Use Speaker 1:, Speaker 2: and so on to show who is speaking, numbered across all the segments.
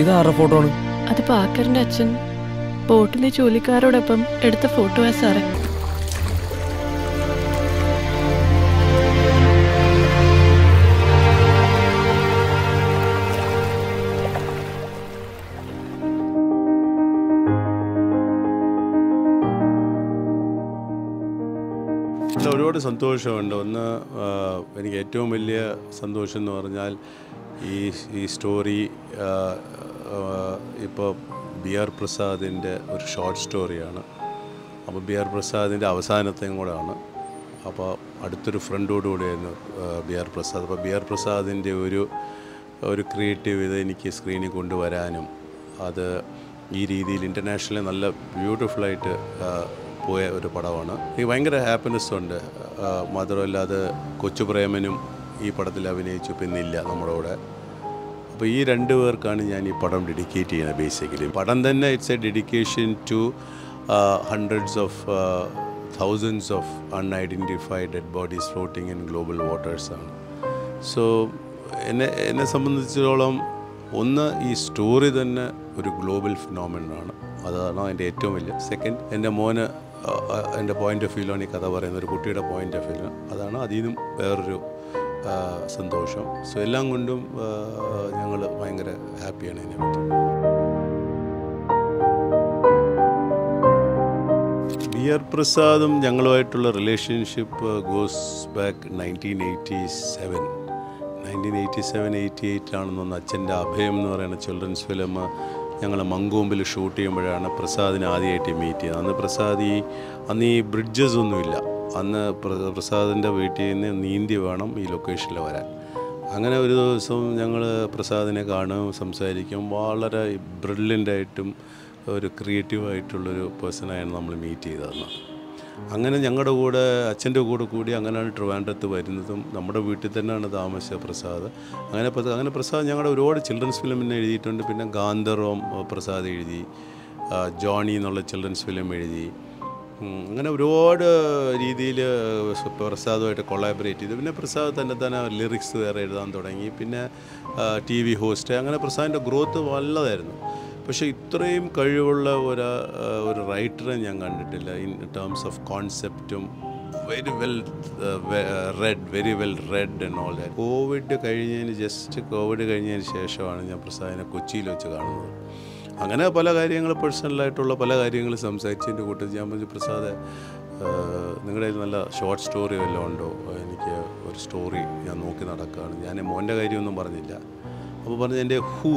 Speaker 1: ഇത് ആരുടെ ഫോട്ടോ ആണ്?
Speaker 2: അത് പാക്കറിന്റെ അച്ഛൻ. ബോട്ടിലെ ജോലിക്കാരോടൊപ്പം എടുത്ത ഫോട്ടോ
Speaker 3: ആ സാറേ. സന്തോഷമുണ്ട്. ഒന്ന് എനിക്ക് ഏറ്റവും വലിയ സന്തോഷം എന്ന് പറഞ്ഞാൽ ഈ ഈ സ്റ്റോറി ഇപ്പോൾ ബി ആർ പ്രസാദിന്റെ ഒരു ഷോർട്ട് സ്റ്റോറിയാണ്. അപ്പോൾ ബി ആർ പ്രസാദിന്റെ അവസാനത്തെയും കൂടെയാണ്. അപ്പോൾ അടുത്തൊരു ഫ്രണ്ടോടുകൂടിയായിരുന്നു ബി ആർ പ്രസാദ്. അപ്പോൾ ബി ആർ പ്രസാദിന്റെ ഒരു ഒരു ക്രിയേറ്റീവ് ഇത് എനിക്ക് സ്ക്രീനിൽ കൊണ്ടുവരാനും അത് ഈ രീതിയിൽ ഇന്റർനാഷണലി നല്ല ബ്യൂട്ടിഫുള്ളായിട്ട് പോയ ഒരു പടമാണ്. എനിക്ക് ഭയങ്കര ഹാപ്പിനെസ് ഉണ്ട് മാത്രമല്ല അത് കൊച്ചു പ്രേമനും ഈ പടത്തിൽ അഭിനയിച്ചു പിന്നില്ല നമ്മുടെ കൂടെ അപ്പോൾ ഈ രണ്ട് പേർക്കാണ് ഞാൻ ഈ പടം ഡെഡിക്കേറ്റ് ചെയ്യുന്നത് ബേസിക്കലി പടം തന്നെ it's a dedication to hundreds of thousands of unidentified dead bodies floating in global വാട്ടേഴ്സാണ് so എന്നെ എന്നെ സംബന്ധിച്ചിടത്തോളം ഒന്ന് ഈ സ്റ്റോറി തന്നെ ഒരു ഗ്ലോബൽ ഫിനോമിനാണ് അതാണ് എന്റെ ഏറ്റവും വലിയ. സെക്കൻഡ് എന്റെ മോന് എന്റെ പോയിന്റ് ഓഫ് വ്യൂലാണ് ഈ കഥ പറയുന്നത്. ഒരു കുട്ടിയുടെ പോയിന്റ് ഓഫ് വ്യൂ അതാണ് അതിൽ നിന്നും വേറൊരു സന്തോഷം. സോ എല്ലാം കൊണ്ടും ഞങ്ങൾ ഭയങ്കര ഹാപ്പിയാണ് ഇതിനെ പറ്റി. ബി ആർ പ്രസാദും ഞങ്ങളുമായിട്ടുള്ള relationship goes back nineteen eighty seven nineteen eighty seven eighty eight ആണെന്നൊന്ന് അച്ഛന്റെ അഭയം എന്ന് പറയുന്ന ചിൽഡ്രൻസ് ഫിലിം ഞങ്ങൾ മങ്കൂമ്പിൽ ഷൂട്ട് ചെയ്യുമ്പോഴാണ് പ്രസാദിനെ ആദ്യമായിട്ട് മീറ്റ് ചെയ്യുന്നത്. അന്ന് പ്രസാദ് ഈ അന്ന് ഈ ബ്രിഡ്ജസ് ഒന്നുമില്ല. അന്ന് പ്ര- പ്രസാദിന്റെ വീട്ടിൽ നിന്ന് നീന്തി വേണം ഈ ലൊക്കേഷനിൽ വരാൻ. അങ്ങനെ ഒരു ദിവസം ഞങ്ങൾ പ്രസാദിനെ കാണും സംസാരിക്കും. വളരെ ബ്രില്യന്റായിട്ടും ഒരു ക്രിയേറ്റീവായിട്ടുള്ളൊരു പേഴ്സണായാണ് നമ്മൾ മീറ്റ് ചെയ്തതെന്ന്. അങ്ങനെ ഞങ്ങളുടെ കൂടെ അച്ഛന്റെ കൂടെ കൂടി അങ്ങനെയാണ് ട്രിവാൻഡ്രത്ത് വരുന്നതും നമ്മുടെ വീട്ടിൽ തന്നെയാണ് താമസിച്ച പ്രസാദ്. അങ്ങനെ അങ്ങനെ പ്രസാദ് ഞങ്ങളുടെ ഒരുപാട് ചിൽഡ്രൻസ് ഫിലിമിന് എഴുതിയിട്ടുണ്ട്. പിന്നെ ഗാന്ധർവം പ്രസാദ് എഴുതി ജോണി എന്നുള്ള ചിൽഡ്രൻസ് ഫിലിം എഴുതി. അങ്ങനെ ഒരുപാട് രീതിയിൽ പ്രസാദുമായിട്ട് കൊളാബറേറ്റ് ചെയ്തു. പിന്നെ പ്രസാദ് തന്നെ തന്നെ ലിറിക്സ് വേറെ എഴുതാൻ തുടങ്ങി. പിന്നെ ടി വി ഹോസ്റ്റ് അങ്ങനെ പ്രസാദിന്റെ ഗ്രോത്ത് നല്ലതായിരുന്നു. പക്ഷേ ഇത്രയും കഴിവുള്ള ഒരു ഒരു റൈറ്ററെ ഞാൻ കണ്ടിട്ടില്ല. In terms of കോൺസെപ്റ്റും very well read very well read and all that covid കഴിഞ്ഞതിന് ജസ്റ്റ് കോവിഡ് കഴിഞ്ഞതിന് ശേഷമാണ് ഞാൻ പ്രസാദിനെ കൊച്ചിയിൽ വെച്ച് കാണുന്നത്. അങ്ങനെ പല കാര്യങ്ങൾ പേഴ്സണലായിട്ടുള്ള പല കാര്യങ്ങൾ സംസാരിച്ചതിന്റെ കൂട്ടത്തിൽ ഞാൻ പറഞ്ഞു പ്രസാദ് നിങ്ങളുടെ നല്ല ഷോർട്ട് സ്റ്റോറി വല്ലതും ഉണ്ടോ? എനിക്ക് ഒരു സ്റ്റോറി ഞാൻ നോക്കി നടക്കുകയാണ്. ഞാൻ മോന്റെ കാര്യമൊന്നും പറഞ്ഞില്ല. അപ്പോൾ പറഞ്ഞു എന്റെ ഹൂ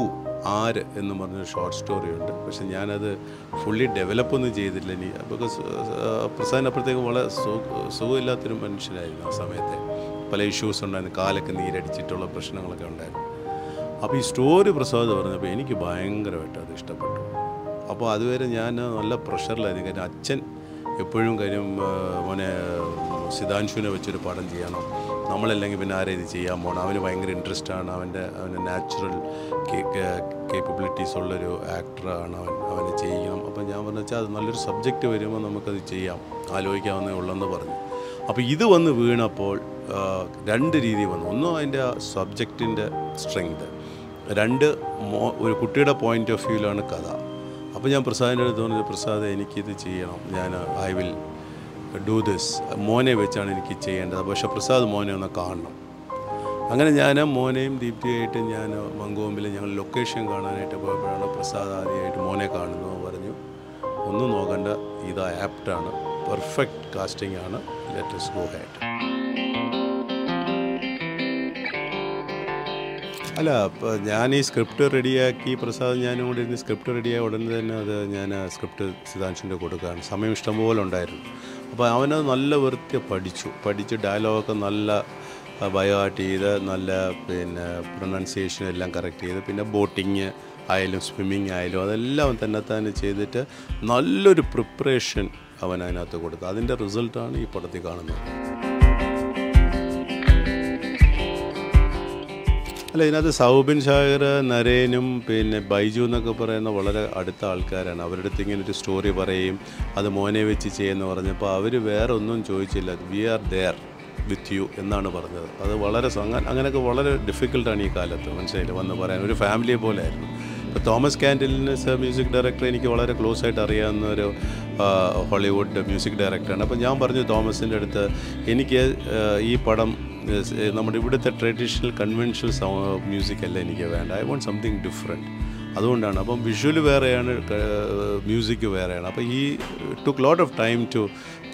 Speaker 3: ആര് എന്ന് പറഞ്ഞൊരു ഷോർട്ട് സ്റ്റോറി ഉണ്ട്. പക്ഷെ ഞാനത് ഫുള്ളി ഡെവലപ്പൊന്നും ചെയ്തില്ല ഇനി. ബിക്കോസ് പ്രസാദിന് അപ്പോഴത്തേക്കും വളരെ സുഖമില്ലാത്തൊരു മനുഷ്യനായിരുന്നു ആ സമയത്തെ. പല ഇഷ്യൂസ് ഉണ്ടായിരുന്നു. കാലൊക്കെ നീരടിച്ചിട്ടുള്ള പ്രശ്നങ്ങളൊക്കെ ഉണ്ടായിരുന്നു. അപ്പോൾ ഈ സ്റ്റോറി പ്രസാദ് പറഞ്ഞപ്പോൾ എനിക്ക് ഭയങ്കരമായിട്ട് അത് ഇഷ്ടപ്പെട്ടു. അപ്പോൾ അതുവരെ ഞാൻ നല്ല പ്രഷറിലായിരുന്നു കാര്യം അച്ഛൻ എപ്പോഴും കാര്യം മോനെ സിതാൻഷുവിനെ വെച്ചൊരു പടം ചെയ്യണം. നമ്മളല്ലെങ്കിൽ പിന്നെ ആരെ ഇത് ചെയ്യാൻ പോകണം അവന് ഭയങ്കര ഇൻട്രസ്റ്റ് ആണ്. അവന്റെ അവന്റെ നാച്ചുറൽ കേപ്പബിലിറ്റീസ് ഉള്ളൊരു ആക്ടറാണ് അവൻ. അവനെ ചെയ്യണം അപ്പം ഞാൻ പറഞ്ഞു വെച്ചാൽ അത് നല്ലൊരു സബ്ജക്റ്റ് വരുമ്പോൾ നമുക്കത് ചെയ്യാം. ആലോചിക്കാവുന്നേ ഉള്ളെന്ന് പറഞ്ഞു. അപ്പോൾ ഇത് വന്ന് വീണപ്പോൾ രണ്ട് രീതി വന്നു. ഒന്നും അതിന്റെ സബ്ജക്റ്റിന്റെ സ്ട്രെങ്ത് രണ്ട് ഒരു കുട്ടിയുടെ പോയിന്റ് ഓഫ് വ്യൂവിലാണ് കഥ. അപ്പോൾ ഞാൻ പ്രസാദിന്റെ അടുത്ത് പറഞ്ഞു പ്രസാദ് എനിക്കിത് ചെയ്യണം. ഞാൻ ഐ വിൽ ഡു ദിസ് മോനെ വെച്ചാണ് എനിക്ക് ചെയ്യേണ്ടത്. പക്ഷേ പ്രസാദ് മോനെ ഒന്ന് കാണണം. അങ്ങനെ ഞാൻ മോനെയും ദീപ്തിയായിട്ട് ഞാൻ മങ്കോമ്പിൽ ഞങ്ങൾ ലൊക്കേഷൻ കാണാനായിട്ട് പോയപ്പോഴാണ് പ്രസാദ് ആദ്യമായിട്ട് മോനെ കാണുന്നു പറഞ്ഞു. ഒന്നും നോക്കണ്ട ഇത് ആപ്റ്റാണ് പെർഫെക്റ്റ് കാസ്റ്റിംഗ് ആണ്. ലെറ്റസ് ഗോ ഹാറ്റ് അല്ല ഞാൻ ഈ സ്ക്രിപ്റ്റ് റെഡിയാക്കി പ്രസാദ് ഞാനും കൂടി ഇരുന്ന് സ്ക്രിപ്റ്റ് റെഡിയായ ഉടനെ തന്നെ അത് ഞാൻ സ്ക്രിപ്റ്റ് സിതാംശിന്റെ കൊടുക്കുകയാണ്. സമയം ഇഷ്ടംപോലെ ഉണ്ടായിരുന്നു. അപ്പോൾ അവനത് നല്ല വൃത്തി പഠിച്ചു. പഠിച്ച് ഡയലോഗൊക്കെ നല്ല ബയോട്ട് ചെയ്ത് നല്ല പിന്നെ പ്രൊനൗൺസിയേഷൻ എല്ലാം കറക്റ്റ് ചെയ്ത് പിന്നെ ബോട്ടിങ് ആയാലും സ്വിമ്മിങ് ആയാലും അതെല്ലാം തന്നെ തന്നെ ചെയ്തിട്ട് നല്ലൊരു പ്രിപ്പറേഷൻ അവൻ അതിനകത്ത് കൊടുത്തു. അതിന്റെ റിസൾട്ടാണ് ഈ പടത്തിൽ കാണുന്നത്. അല്ല ഇതിനകത്ത് സൗബിൻ ഷാഹിർ നരേനും പിന്നെ ബൈജു എന്നൊക്കെ പറയുന്ന വളരെ അടുത്ത ആൾക്കാരാണ്. അവരുടെ അടുത്ത് ഇങ്ങനെ ഒരു സ്റ്റോറി പറയും അത് മോനെ വെച്ച് ചെയ്യുമെന്ന് പറഞ്ഞപ്പോൾ അവർ വേറെ ഒന്നും ചോദിച്ചില്ല. We are there with you എന്നാണ് പറഞ്ഞത്. അത് വളരെ അങ്ങനെയൊക്കെ വളരെ ഡിഫിക്കൽട്ടാണ് ഈ കാലത്ത് മനസ്സിലായില്ല? വന്ന് പറയാൻ. ഒരു ഫാമിലിയെ പോലെ ആയിരുന്നു. ഇപ്പോൾ തോമസ് സർ മ്യൂസിക് ഡയറക്ടർ എനിക്ക് വളരെ ക്ലോസ് ആയിട്ട് അറിയാവുന്ന ഒരു ഹോളിവുഡ് മ്യൂസിക് ഡയറക്ടറാണ്. അപ്പോൾ ഞാൻ പറഞ്ഞു തോമസിന്റെ അടുത്ത് എനിക്ക് ഈ പടം നമ്മുടെ ഇവിടുത്തെ ട്രഡീഷണൽ കൺവെൻഷണൽ മ്യൂസിക് അല്ല എനിക്ക് വേണ്ട. ഐ വോണ്ട് സംതിങ് ഡിഫറെന്റ് അതുകൊണ്ടാണ്. അപ്പം വിഷ്വൽ വേറെയാണ് മ്യൂസിക് വേറെയാണ്. അപ്പോൾ ഈ took lot of time to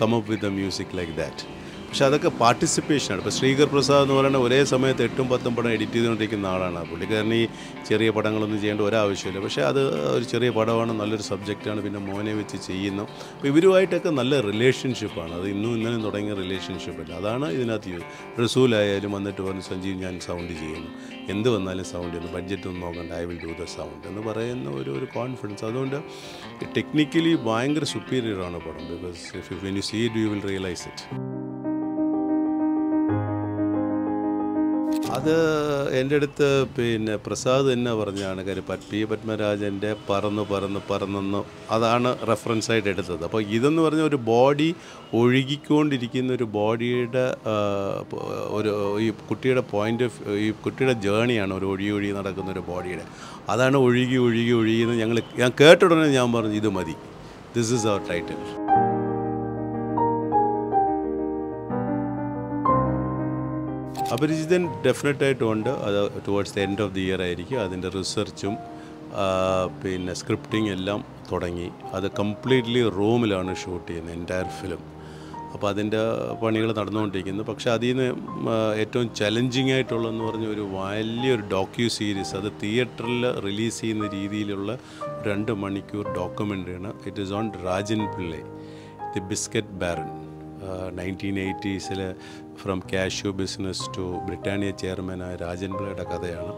Speaker 3: come up with a music like that പക്ഷെ അതൊക്കെ പാർട്ടിസിപ്പേഷനാണ് ഇപ്പോൾ ശ്രീകർ പ്രസാദ് എന്ന് പറയുന്ന ഒരേ സമയത്ത് എട്ടും പത്തും പടം എഡിറ്റ് ചെയ്തുകൊണ്ടിരിക്കുന്ന ആളാണ്. പുള്ളിക്കാരന് ഈ ചെറിയ പടങ്ങളൊന്നും ചെയ്യേണ്ട ഒരാവശ്യമില്ല. പക്ഷേ അത് ഒരു ചെറിയ പടമാണ് നല്ലൊരു സബ്ജക്റ്റാണ് പിന്നെ മോനെ വെച്ച് ചെയ്യുന്നു. അപ്പോൾ ഇവരുമായിട്ടൊക്കെ നല്ല റിലേഷൻഷിപ്പാണ് അത് ഇന്നും ഇന്നലെയും തുടങ്ങിയ റിലേഷൻഷിപ്പല്ല അതാണ് ഇതിനകത്ത് യൂസ് റസൂലായാലും വന്നിട്ട് പറഞ്ഞു സഞ്ജീവ് ഞാൻ സൗണ്ട് ചെയ്യുന്നു. എന്ത് വന്നാലും സൗണ്ട് ചെയ്യുന്നു. ബഡ്ജറ്റ് ഒന്നും നോക്കണ്ട. I will do the sound എന്ന് പറയുന്ന ഒരു ഒരു കോൺഫിഡൻസ് അതുകൊണ്ട് ടെക്നിക്കലി ഭയങ്കര സുപ്പീരിയർ ആണ് പടം. Because if you when you see it you will realise it അത് എന്റെ അടുത്ത് പിന്നെ പ്രസാദ് തന്നെ പറഞ്ഞാണ് കാര്യം. പ- പത്മരാജന്റെ പറന്ന് പറന്ന് പറന്നെന്ന് അതാണ് റെഫറൻസ് ആയിട്ട് എടുത്തത്. അപ്പോൾ ഇതെന്ന് പറഞ്ഞ ഒരു ബോഡി ഒഴുകിക്കൊണ്ടിരിക്കുന്ന ഒരു ബോഡിയുടെ ഒരു ഈ കുട്ടിയുടെ പോയിന്റ് ഓഫ് ഈ കുട്ടിയുടെ ജേണിയാണ് ഒരു ഒഴുകി ഒഴുകി നടക്കുന്ന ഒരു ബോഡിയുടെ അതാണ് ഒഴുകി ഒഴുകി ഒഴുകിയെന്ന് ഞങ്ങൾ ഞാൻ കേട്ടുടനെ ഞാൻ പറഞ്ഞു ഇത് മതി. ദിസ് ഇസ് അവർ ടൈറ്റിൽ അപരിചിതൻ ഡെഫിനറ്റായിട്ടും ഉണ്ട് അത് towards the end of the year ആയിരിക്കും. അതിന്റെ റിസർച്ചും പിന്നെ സ്ക്രിപ്റ്റിംഗ് എല്ലാം തുടങ്ങി. അത് കംപ്ലീറ്റ്ലി റൂമിലാണ് ഷൂട്ട് ചെയ്യുന്നത് എന്റയർ ഫിലിം അപ്പോൾ അതിന്റെ പണികൾ നടന്നുകൊണ്ടിരിക്കുന്നു. പക്ഷേ അതിൽ നിന്ന് ഏറ്റവും ചലഞ്ചിങ് ആയിട്ടുള്ളതെന്ന് പറഞ്ഞ ഒരു വലിയൊരു ഡോക്യു സീരീസ് അത് തിയേറ്ററിൽ റിലീസ് ചെയ്യുന്ന രീതിയിലുള്ള രണ്ട് മണിക്കൂർ ഡോക്യുമെന്ററിയാണ് it is on Rajan Pillai the biscuit baron nineteen എയ്റ്റീസിൽ from cashew business to Britannia ചെയർമാനായ രാജൻ പിള്ളയുടെ കഥയാണ്.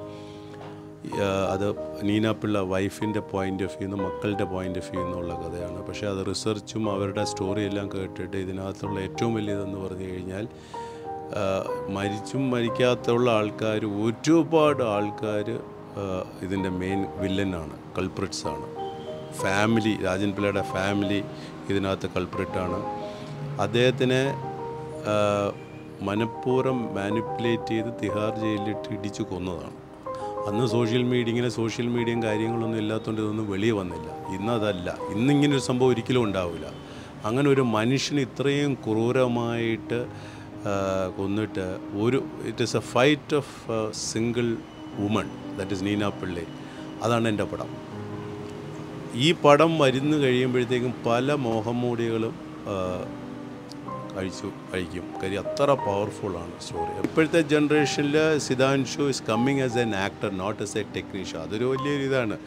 Speaker 3: അത് നീന പിള്ള വൈഫിന്റെ പോയിന്റ് ഓഫ് വ്യൂ മക്കളുടെ പോയിന്റ് ഓഫ് വ്യൂ എന്നുള്ള കഥയാണ്. പക്ഷേ അത് റിസർച്ചും അവരുടെ സ്റ്റോറി എല്ലാം കേട്ടിട്ട് ഇതിനകത്തുള്ള ഏറ്റവും വലിയതെന്ന് പറഞ്ഞു കഴിഞ്ഞാൽ മരിച്ചും മരിക്കാത്തുള്ള ആൾക്കാർ ഒരുപാട് ആൾക്കാർ ഇതിന്റെ മെയിൻ വില്ലനാണ് കൾപ്രിറ്റ്സാണ് ഫാമിലി രാജൻ പിള്ളയുടെ ഫാമിലി ഇതിനകത്ത് കൾപ്രിറ്റാണ് അദ്ദേഹത്തിനെ മനഃപൂർവം മാനിപ്പുലേറ്റ് ചെയ്ത് തിഹാർ ജയിലിലിട്ട് ഇടിച്ചു കൊന്നതാണ്. അന്ന് സോഷ്യൽ മീഡിയ ഇങ്ങനെ സോഷ്യൽ മീഡിയയും കാര്യങ്ങളൊന്നും ഇല്ലാത്തതുകൊണ്ട് ഇതൊന്നും വെളിയിൽ വന്നില്ല. ഇന്നതല്ല. ഇന്നിങ്ങനെ ഒരു സംഭവം ഒരിക്കലും ഉണ്ടാവില്ല. അങ്ങനെ ഒരു മനുഷ്യന് ഇത്രയും ക്രൂരമായിട്ട് കൊന്നിട്ട് ഒരു it is a fight of single woman that is Neena Pillai അതാണ് എന്റെ പടം. ഈ പടം വരുന്നു കഴിയുമ്പോഴത്തേക്കും പല മോഹമൂടികളും കഴിച്ചു കഴിക്കും. കാര്യം അത്ര പവർഫുള്ളാണ് സ്റ്റോറി ഇപ്പോഴത്തെ ജനറേഷനിൽ Sidhanshu is coming as an actor not as a technician അതൊരു വലിയൊരു ഇതാണ്.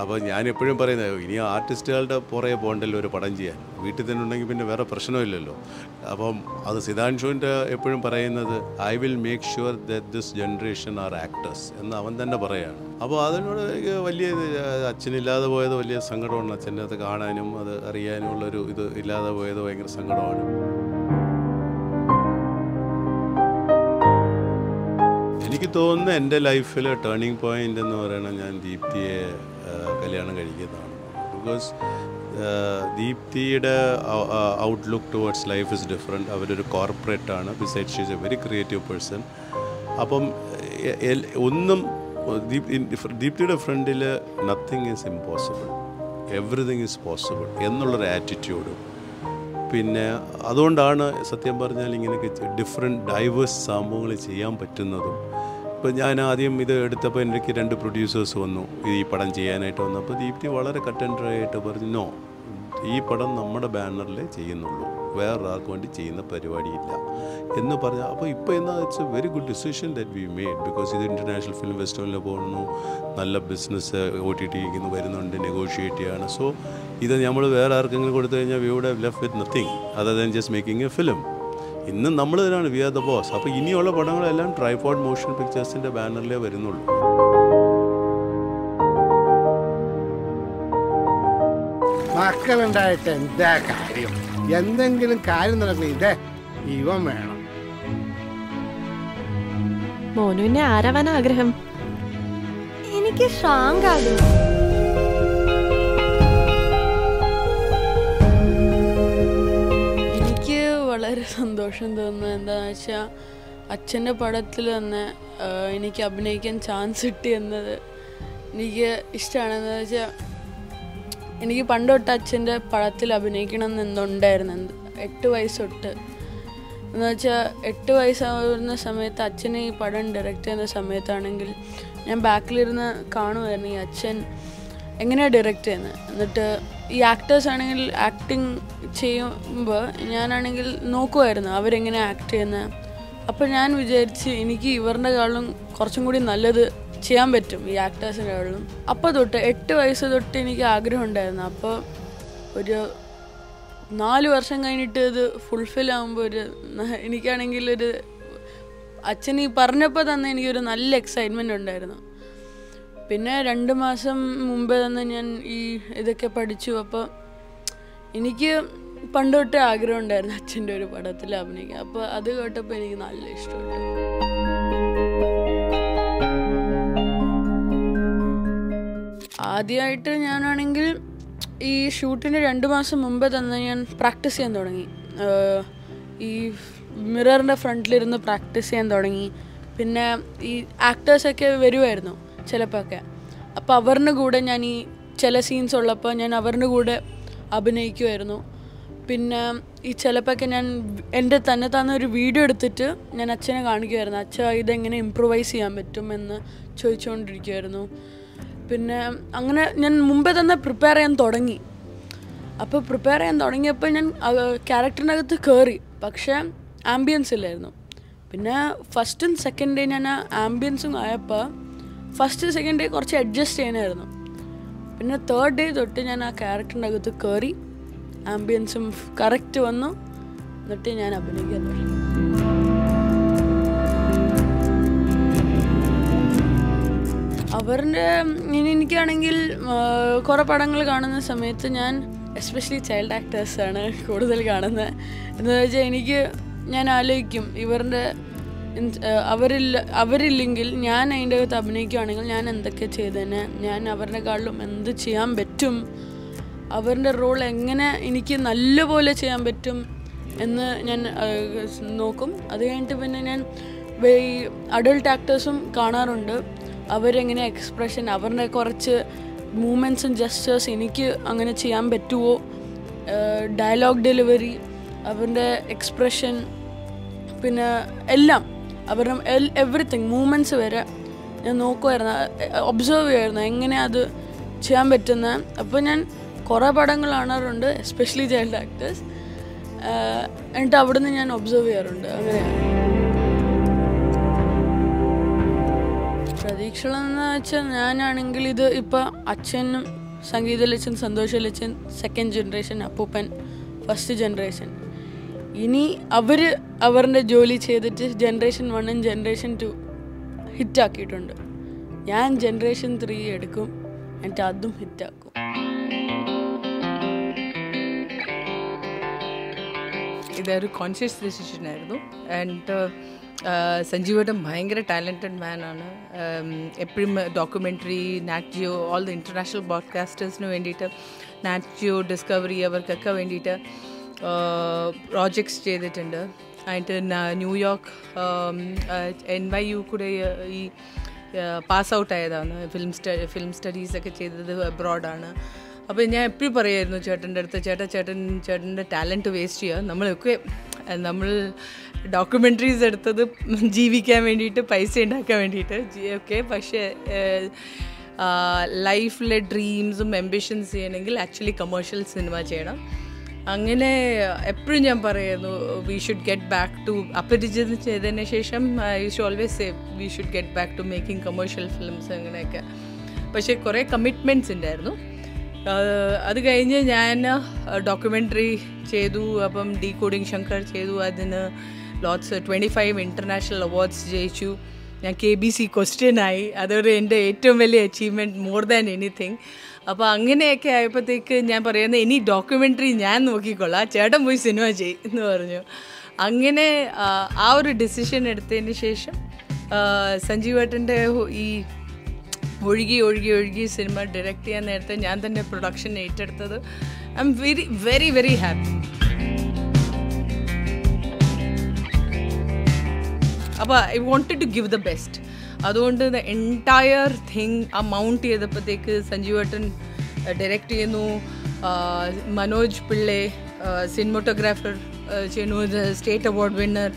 Speaker 3: അപ്പോൾ ഞാൻ എപ്പോഴും പറയുന്നത് ഇനി ആർട്ടിസ്റ്റുകളുടെ പുറകെ പോകണ്ടല്ലോ ഒരു പടം ചെയ്യാൻ. വീട്ടിൽ തന്നെ ഉണ്ടെങ്കിൽ പിന്നെ വേറെ പ്രശ്നമില്ലല്ലോ. അപ്പം അത് സിദ്ധാൻഷുവിന്റെ എപ്പോഴും പറയുന്നത് I will make sure that this generation are actors എന്ന് അവൻ തന്നെ പറയുകയാണ് അപ്പോൾ അതിനോട് വലിയ അച്ഛനില്ലാതെ പോയത് വലിയ സങ്കടമാണ്. അച്ഛന്റെ അത് കാണാനും അത് അറിയാനും ഉള്ളൊരു ഇത് ഇല്ലാതെ പോയത് ഭയങ്കര സങ്കടമാണ്. എനിക്ക് തോന്നുന്ന എന്റെ ലൈഫിൽ ടേണിംഗ് പോയിന്റ് എന്ന് പറയുന്നത് ഞാൻ ദീപ്തിയെ കല്യാണം കഴിക്കുന്നതാണ്. Because ദീപ്തിയുടെ outlook towards life is different അവരൊരു കോർപ്പറേറ്റ് ആണ്. Beside she's a very creative person അപ്പം ഒന്നും ദീപ്തിയുടെ ഫ്രണ്ടിൽ nothing is impossible everything is possible എന്നുള്ളൊരു ആറ്റിറ്റ്യൂഡും പിന്നെ അതുകൊണ്ടാണ് സത്യം പറഞ്ഞാൽ ഇങ്ങനെയൊക്കെ ഡിഫറെന്റ് ഡൈവേഴ്സ് സംഭവങ്ങൾ ചെയ്യാൻ പറ്റുന്നതും ഇപ്പം ഞാൻ ആദ്യം ഇത് എടുത്തപ്പോൾ എനിക്ക് രണ്ട് പ്രൊഡ്യൂസേഴ്സ് വന്നു. ഈ പടം ചെയ്യാനായിട്ട് വന്നപ്പോൾ ദീപ്തി വളരെ കട്ടൻഡറായിട്ട് പറഞ്ഞു നോ ഈ പടം നമ്മുടെ ബാനറിൽ ചെയ്യുന്നുള്ളൂ. വേറൊരാൾക്ക് വേണ്ടി ചെയ്യുന്ന പരിപാടിയില്ല. എന്ന് പറഞ്ഞാൽ അപ്പോൾ ഇപ്പോൾ എന്നാ it's a very good decision that we made because ഇത് ഇന്റർനാഷണൽ ഫിലിം ഫെസ്റ്റിവലിൽ പോകുന്നു. നല്ല ബിസിനസ് ഒ ടി ടി വരുന്നുണ്ട് നെഗോഷിയേറ്റ് ചെയ്യാണ്. സോ ഇത് നമ്മൾ വേറെ ആർക്കെങ്കിലും കൊടുത്തു കഴിഞ്ഞാൽ we would have left with nothing other than just making a film ഇന്ന് നമ്മൾ തന്നെയാണ് വി ആർ ദ ബോസ് അപ്പോൾ ഇനിയുള്ള പടങ്ങളെല്ലാം ട്രൈഫോർഡ് മോഷൻ പിക്ചേഴ്സിന്റെ ബാനറിലേ വരുന്നുള്ളൂ.
Speaker 1: മക്കളുണ്ടായിട്ട് എന്താ കാര്യം? എന്തെങ്കിലും കാര്യം നടക്കണം ഇതേ ഇവൻ വേണം.
Speaker 2: മോനുവിനെ ആരാവാൻ ആഗ്രഹം
Speaker 4: എനിക്ക് സ്ട്രോങ്
Speaker 5: സന്തോഷം തോന്നുന്നത് എന്താണെന്ന് വെച്ചാൽ അച്ഛന്റെ പടത്തിൽ തന്നെ എനിക്ക് അഭിനയിക്കാൻ ചാൻസ് കിട്ടി എന്നത് എനിക്ക് ഇഷ്ടമാണ് എന്താ വെച്ചാൽ എനിക്ക് പണ്ട് തൊട്ട് അച്ഛന്റെ പടത്തിൽ അഭിനയിക്കണം എന്നുണ്ടായിരുന്നു. എട്ട് വയസ്സ് തൊട്ട്. എന്ന് വെച്ചാൽ എട്ട് വയസ്സാവുന്ന സമയത്ത് അച്ഛൻ ഈ പടം ഡയറക്റ്റ് ചെയ്യുന്ന സമയത്താണെങ്കിൽ ഞാൻ ബാക്കിലിരുന്ന് കാണുമായിരുന്നു ഈ അച്ഛൻ എങ്ങനെയാണ് ഡയറക്റ്റ് ചെയ്യുന്നത് എന്നിട്ട് ഈ ആക്ടേഴ്സ് ആണെങ്കിൽ ആക്ടിങ് ചെയ്യുമ്പോൾ ഞാനാണെങ്കിൽ നോക്കുമായിരുന്നു അവരെങ്ങനെ ആക്ട് ചെയ്യുന്നത് അപ്പോൾ ഞാൻ വിചാരിച്ച് എനിക്ക് ഇവരുടെ കാളും കുറച്ചും കൂടി നല്ലത് ചെയ്യാൻ പറ്റും ഈ ആക്ടേഴ്സിന്റെ കാളും അപ്പോൾ തൊട്ട് എട്ട് വയസ്സ് തൊട്ട് എനിക്ക് ആഗ്രഹം ഉണ്ടായിരുന്നു. അപ്പോൾ ഒരു നാല് വർഷം കഴിഞ്ഞിട്ട് ഇത് ഫുൾഫിൽ ആകുമ്പോൾ ഒരു എനിക്കാണെങ്കിൽ ഒരു അച്ഛൻ ഈ പറഞ്ഞപ്പോൾ തന്നെ എനിക്കൊരു നല്ല എക്സൈറ്റ്മെന്റ് ഉണ്ടായിരുന്നു. പിന്നെ രണ്ട് മാസം മുമ്പേ തന്നെ ഞാൻ ഈ ഇതൊക്കെ പഠിച്ചു. അപ്പോൾ എനിക്ക് പണ്ട് തൊട്ടേ ആഗ്രഹം ഉണ്ടായിരുന്നു അച്ഛന്റെ ഒരു പടത്തിൽ അഭിനയിക്കാൻ. അപ്പോൾ അത് കേട്ടപ്പോൾ എനിക്ക് നല്ല ഇഷ്ടമുണ്ട് ആദ്യമായിട്ട് ഞാനാണെങ്കിൽ ഈ ഷൂട്ടിന് രണ്ട് മാസം മുമ്പേ തന്നെ ഞാൻ പ്രാക്ടീസ് ചെയ്യാൻ തുടങ്ങി. ഈ മിററിന്റെ ഫ്രണ്ടിലിരുന്ന് പ്രാക്ടീസ് ചെയ്യാൻ തുടങ്ങി. പിന്നെ ഈ ആക്ടേഴ്സൊക്കെ വരുമായിരുന്നു ചിലപ്പോഴൊക്കെ. അപ്പോൾ അവരുടെ കൂടെ ഞാൻ ഈ ചില സീൻസ് ഉള്ളപ്പോൾ ഞാൻ അവരുടെ കൂടെ അഭിനയിക്കുമായിരുന്നു പിന്നെ ഈ ചിലപ്പോഴൊക്കെ ഞാൻ എന്റെ തന്നെ തന്നെ ഒരു വീഡിയോ എടുത്തിട്ട് ഞാൻ അച്ഛനെ കാണിക്കുമായിരുന്നു അച്ഛ ഇതെങ്ങനെ ഇമ്പ്രൂവൈസ് ചെയ്യാൻ പറ്റും? എന്ന് ചോദിച്ചുകൊണ്ടിരിക്കുമായിരുന്നു പിന്നെ അങ്ങനെ ഞാൻ മുമ്പേ തന്നെ പ്രിപ്പയർ ചെയ്യാൻ തുടങ്ങി. അപ്പോൾ പ്രിപ്പയർ ചെയ്യാൻ തുടങ്ങിയപ്പോൾ ഞാൻ ക്യാരക്ടറിനകത്ത് കയറി പക്ഷേ ആംബിയൻസ് ഇല്ലായിരുന്നു. പിന്നെ ഫസ്റ്റും സെക്കൻഡ് ഡേ ഞാൻ ആംബിയൻസും ആയപ്പോൾ ഫസ്റ്റ് സെക്കൻഡ് ഡേ കുറച്ച് അഡ്ജസ്റ്റ് ചെയ്യാനായിരുന്നു. പിന്നെ തേർഡ് ഡേ തൊട്ട് ഞാൻ ആ ക്യാരക്ടറിന്റെ അകത്ത് കയറി ആംബിയൻസും കറക്റ്റ് വന്നു. എന്നിട്ട് ഞാൻ അഭിനയിക്കാൻ തുടങ്ങി. അവരുടെ ഇനി എനിക്കാണെങ്കിൽ കുറേ പടങ്ങൾ കാണുന്ന സമയത്ത് ഞാൻ എസ്പെഷ്യലി ചൈൽഡ് ആക്ടേഴ്സാണ് കൂടുതൽ കാണുന്നത് എന്ന് വെച്ചാൽ എനിക്ക് ഞാൻ ആലോചിക്കും ഇവരുടെ ഏഹ് അവരില്ലെങ്കിൽ ഞാൻ അതിന്റെ അകത്ത് അഭിനയിക്കുകയാണെങ്കിൽ ഞാൻ എന്തൊക്കെ ചെയ്തേനെ? ഞാൻ അവരുടെക്കാളിലും എന്ത് ചെയ്യാൻ പറ്റും? അവരുടെ റോൾ എങ്ങനെ എനിക്ക് നല്ലപോലെ ചെയ്യാൻ പറ്റും എന്ന് ഞാൻ നോക്കും. അത് കഴിഞ്ഞിട്ട് പിന്നെ ഞാൻ ഈ അഡൾട്ട് ആക്ടേഴ്സും കാണാറുണ്ട്. അവരെങ്ങനെ എക്സ്പ്രഷൻ അവരുടെ കുറച്ച് മൂമെന്റ്സും ജസ്റ്റേഴ്സ് എനിക്ക് അങ്ങനെ ചെയ്യാൻ പറ്റുമോ ഡയലോഗ് ഡെലിവറി അവരുടെ എക്സ്പ്രഷൻ പിന്നെ എല്ലാം അവരുടെ എവറിത്തിങ് മൂമെന്റ്സ് വരെ ഞാൻ നോക്കുമായിരുന്നു ഒബ്സർവ് ചെയ്യുമായിരുന്നു എങ്ങനെ അത് ചെയ്യാൻ പറ്റുന്ന. അപ്പോൾ ഞാൻ കുറേ പടങ്ങൾ കാണാറുണ്ട് എസ്പെഷ്യലി ചൈൽഡ് ആക്ടേഴ്സ് എന്നിട്ട് അവിടുന്ന് ഞാൻ ഒബ്സർവ് ചെയ്യാറുണ്ട്. അങ്ങനെയാണ്. പ്രതീക്ഷകളെന്ന് വെച്ചാൽ ഞാനാണെങ്കിൽ ഇത് ഇപ്പം അച്ഛനും സംഗീത ലച്ചൻ സന്തോഷ ലച്ചൻ സെക്കൻഡ് ജനറേഷൻ അപ്പൂപ്പൻ ഫസ്റ്റ് ജനറേഷൻ ഇനി അവർ അവരുടെ ജോലി ചെയ്തിട്ട് ജനറേഷൻ വണ്ണും ജനറേഷൻ ടു ഹിറ്റാക്കിയിട്ടുണ്ട് ഞാൻ ജനറേഷൻ ത്രീ എടുക്കും എന്നിട്ട് അതും ഹിറ്റാക്കും
Speaker 6: ഇതൊരു കോൺഷ്യസ് ഡെസിഷൻ ആയിരുന്നു. ആൻഡ് സഞ്ജീവേട്ടൻ ഭയങ്കര ടാലന്റഡ് മാനാണ് എപ്പോഴും documentary Nat Geo all the international ബ്രോഡ്കാസ്റ്റേഴ്സിന് വേണ്ടിയിട്ട് നാറ്റ് ജിയോ ഡിസ്കവറി അവർക്കൊക്കെ വേണ്ടിയിട്ട് പ്രോജക്ട്സ് ചെയ്തിട്ടുണ്ട്. ആയിട്ട് ന്യൂയോർക്ക് എൻ വൈ യു കൂടെ ഈ പാസ് ഔട്ട് ആയതാണ്. ഫിലിം സ്റ്റഡി ഫിലിം സ്റ്റഡീസൊക്കെ ചെയ്തത് അബ്രോഡാണ് അപ്പോൾ ഞാൻ എപ്പോഴും പറയായിരുന്നു ചേട്ടന്റെ അടുത്ത് ചേട്ടാ ചേട്ടൻ ചേട്ടന്റെ ടാലന്റ് വേസ്റ്റ് ചെയ്യുക നമ്മളൊക്കെ നമ്മൾ ഡോക്യുമെന്ററീസ് എടുത്തത് ജീവിക്കാൻ വേണ്ടിയിട്ട് പൈസ ഉണ്ടാക്കാൻ വേണ്ടിയിട്ട് ഒക്കെ. പക്ഷേ ലൈഫിലെ ഡ്രീംസും എംബിഷൻസ് ചെയ്യണമെങ്കിൽ ആക്ച്വലി കമേഴ്ഷ്യൽ സിനിമ ചെയ്യണം. അങ്ങനെ എപ്പോഴും ഞാൻ പറയുന്നു we should get back to അപരിചിതം ചെയ്തതിന് ശേഷം you should always say we should get back to making commercial films അങ്ങനെയൊക്കെ. പക്ഷേ കുറേ കമ്മിറ്റ്മെന്റ്സ് ഉണ്ടായിരുന്നു. അത് കഴിഞ്ഞ് ഞാൻ ഡോക്യുമെന്ററി ചെയ്തു അപ്പം ഡീ കോഡിങ് ശങ്കർ ചെയ്തു അതിന് lots twenty five international awards ജയിച്ചു. ഞാൻ കെ ബി സി ക്വസ്റ്റ്യനായി അതൊരു എന്റെ ഏറ്റവും വലിയ അച്ചീവ്മെന്റ് മോർ ദാൻ എനിത്തിങ് അപ്പോൾ അങ്ങനെയൊക്കെ ആയപ്പോഴത്തേക്ക് ഞാൻ പറയുന്നത് ഇനി ഡോക്യുമെന്ററി ഞാൻ നോക്കിക്കൊള്ളാം. ചേട്ടൻ പോയി സിനിമ ചെയ് എന്ന് പറഞ്ഞു. അങ്ങനെ ആ, ഒരു ഡിസിഷൻ എടുത്തതിന് ശേഷം സഞ്ജീവ് സഞ്ജീവേട്ടന്റെ ഈ ഒഴുകി ഒഴുകി ഒഴുകി സിനിമ ഡയറക്റ്റ് ചെയ്യാൻ നേരത്തെ ഞാൻ തന്നെ പ്രൊഡക്ഷൻ ഏറ്റെടുത്തത്. I am very very very happy അപ്പോൾ I wanted to give the best അതുകൊണ്ട് ദ എന്റയർ തിങ് ആ മൗണ്ട് ചെയ്തപ്പോഴത്തേക്ക് സഞ്ജീവേട്ടൻ ഡയറക്റ്റ് ചെയ്യുന്നു. ആ, മനോജ് പിള്ളെ സിനിമോട്ടോഗ്രാഫർ ചെയ്യുന്നു. State award winner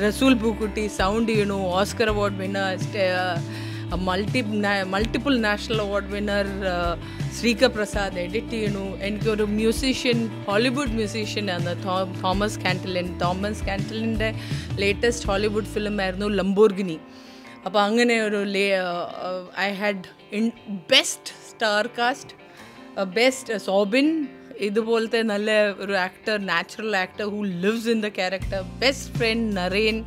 Speaker 6: Resul Pookutty sound ചെയ്യണു Oscar award winner multi multiple national award winner ശ്രീക Prasad edit ചെയ്യണു എനിക്കൊരു മ്യൂസീഷ്യൻ ഹോളിവുഡ് മ്യൂസീഷ്യനാണ് തോമസ് കാന്റലിൻ തോമസ് കാന്റലിന്റെ ലേറ്റസ്റ്റ് ഹോളിവുഡ് ഫിലിം ആയിരുന്നു ലംബോർഗിനി അപ്പോൾ അങ്ങനെ ഒരു ലേ I had in best star cast best Soubin ഇതുപോലത്തെ നല്ല ഒരു actor natural actor who lives in the character best friend Naren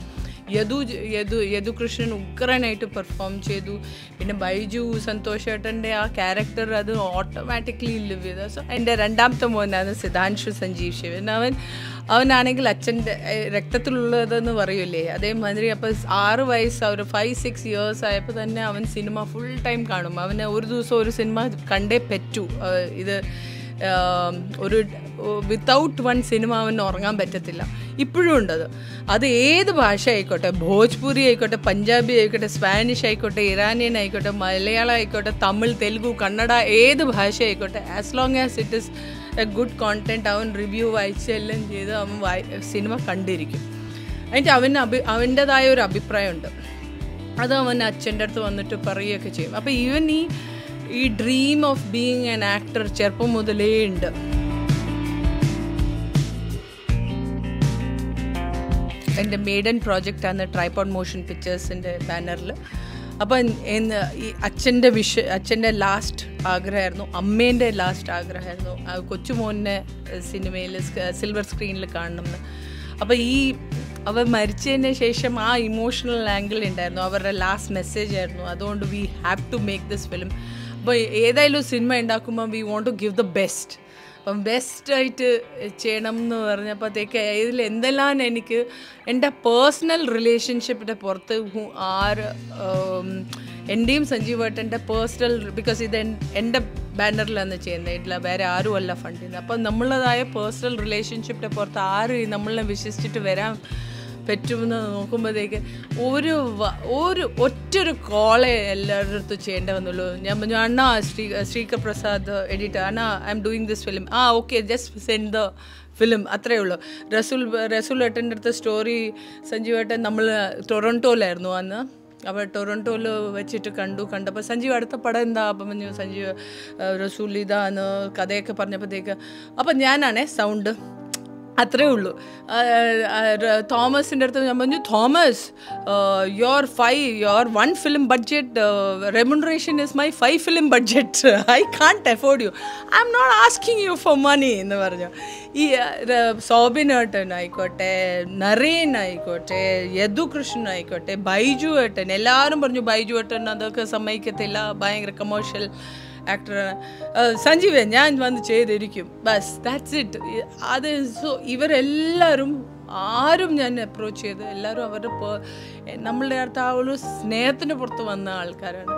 Speaker 6: Yadu Yadu Yadukrishnan ഉഗ്രനായിട്ട് perform ചെയ്തു. പിന്നെ ബൈജു സന്തോഷ് ഏട്ടന്റെ ആ ക്യാരക്ടർ അത് ഓട്ടോമാറ്റിക്കലി ലിവ് ചെയ്തു. സോ എന്റെ രണ്ടാമത്തെ മോനാണ് സിദ്ധാൻഷു സഞ്ജീവ് ശിവൻ. അവൻ അവനാണെങ്കിൽ അച്ഛന്റെ രക്തത്തിലുള്ളതെന്ന് പറയൂലേ. അതേമാതിരി അപ്പോൾ ആറ് വയസ്സ് ഒരു ഫൈവ് സിക്സ് ഇയേഴ്സ് ആയപ്പോൾ തന്നെ അവൻ സിനിമ ഫുൾ ടൈം കാണും. അവന് ഒരു ദിവസം ഒരു സിനിമ കണ്ടേ പറ്റൂ. ഇത് ഒരു വിത്തൗട്ട് വൺ സിനിമ അവന് ഉറങ്ങാൻ പറ്റത്തില്ല. ഇപ്പോഴും ഉണ്ടത്. അത് ഏത് ഭാഷ ആയിക്കോട്ടെ ഭോജ്പുരി ആയിക്കോട്ടെ പഞ്ചാബി ആയിക്കോട്ടെ സ്പാനിഷ് ആയിക്കോട്ടെ ഇറാനിയൻ ആയിക്കോട്ടെ മലയാളം ആയിക്കോട്ടെ തമിഴ് തെലുഗു കന്നഡ ഏത് ഭാഷ ആയിക്കോട്ടെ as long as it is a good content അവൻ റിവ്യൂ വായിച്ച് എല്ലാം ചെയ്ത് അവൻ വായി സിനിമ കണ്ടിരിക്കും. അതിന്റെ അവന് അഭി അവന്റെതായ ഒരു അഭിപ്രായമുണ്ട്. അത് അവൻ അച്ഛന്റെ അടുത്ത് വന്നിട്ട് പറയുകയൊക്കെ ചെയ്യും. അപ്പോൾ ഈവൻ ഈ ഈ dream of being an actor ചെറുപ്പം മുതലേ ഉണ്ട്. എന്റെ മെയ്ഡൻ പ്രോജക്റ്റാണ് ട്രൈപോഡ് മോഷൻ പിക്ചേഴ്സിന്റെ ബാനറിൽ അപ്പം എന്ന് ഈ അച്ഛന്റെ വിഷ അച്ഛന്റെ ലാസ്റ്റ് ആഗ്രഹമായിരുന്നു അമ്മേന്റെ ലാസ്റ്റ് ആഗ്രഹമായിരുന്നു കൊച്ചുമോനെ സിനിമയിൽ സിൽവർ സ്ക്രീനിൽ കാണണം എന്ന് അപ്പോൾ ഈ അവർ മരിച്ചതിന് ശേഷം ആ ഇമോഷണൽ ആംഗിൾ ഉണ്ടായിരുന്നു അവരുടെ ലാസ്റ്റ് മെസ്സേജ് ആയിരുന്നു അതുകൊണ്ട് we have to make this film അപ്പോൾ ഏതായാലും സിനിമ ഉണ്ടാക്കുമ്പോൾ we want to give the best അപ്പം ബെസ്റ്റായിട്ട് ചെയ്യണം എന്ന് പറഞ്ഞപ്പോഴത്തേക്ക് ഇതിൽ എന്തെല്ലാം എനിക്ക് എന്റെ പേഴ്സണൽ റിലേഷൻഷിപ്പിന്റെ പുറത്ത് ആര് എന്റെയും സഞ്ജീവ് ഏട്ടന്റെ പേഴ്സണൽ ബിക്കോസ് ഇത് എൻ- എന്റെ ബാനറിലാണ് ചെയ്യുന്നത്. ഇല്ല വേറെ അല്ല ഫണ്ട് ചെയ്യുന്നത്. അപ്പം നമ്മളതായ പേഴ്സണൽ റിലേഷൻഷിപ്പിന്റെ പുറത്ത് ആര് നമ്മളെ വിശ്വസിച്ചിട്ട് വരാൻ പറ്റുമെന്ന് നോക്കുമ്പോഴത്തേക്ക് ഒരു ഒരു ഒറ്റൊരു കോളേ എല്ലാവരുടെ അടുത്തും ചെയ്യേണ്ട വന്നുള്ളൂ ഞാൻ പറഞ്ഞു അണ്ണാ ശ്രീ ശ്രീകർ പ്രസാദ് എഡിറ്റർ അണ്ണാ I M doing this film ആ okay just send the film അത്രയേ ഉള്ളൂ. റസൂൽ റസൂൽ ഏട്ടന്റെ അടുത്ത സ്റ്റോറി സഞ്ജീവ് ഏട്ടൻ നമ്മൾ ടൊറന്റോയിലായിരുന്നു അന്ന്. അപ്പോൾ ടൊറന്റോയിൽ വെച്ചിട്ട് കണ്ടു. കണ്ടപ്പോൾ സഞ്ജീവ് അടുത്ത പടം എന്താ? അപ്പം പറഞ്ഞു സഞ്ജീവ് റസൂൽ ഇതാന്ന് കഥയൊക്കെ പറഞ്ഞപ്പോഴത്തേക്ക് അപ്പം ഞാനാണേ സൗണ്ട് അത്രേ ഉള്ളൂ. തോമസിന്റെ അടുത്ത് ഞാൻ പറഞ്ഞു Thomas your five your one film budget remuneration is my five film budget I can't afford you I am not asking you for money എന്ന് പറഞ്ഞു. ഈ സോബിനേട്ടൻ ആയിക്കോട്ടെ നരേൻ ആയിക്കോട്ടെ യദുകൃഷ്ണൻ ആയിക്കോട്ടെ ബൈജു ഏട്ടൻ എല്ലാവരും പറഞ്ഞു ബൈജു ഏട്ടൻ അതൊക്കെ സമ്മതിക്കത്തില്ല ഭയങ്കര കമേഴ്ഷ്യൽ ആക്ടറാണ് സഞ്ജീവ് ഞാൻ വന്ന് ചെയ്തിരിക്കും. ബസ് ദാറ്റ്സ് ഇറ്റ് അത് സോ ഇവരെല്ലാവരും ആരും ഞാൻ അപ്രോച്ച് ചെയ്ത് എല്ലാവരും അവരുടെ നമ്മളുടെ അടുത്ത് ആ ഒരു സ്നേഹത്തിന് പുറത്ത് വന്ന ആൾക്കാരാണ്.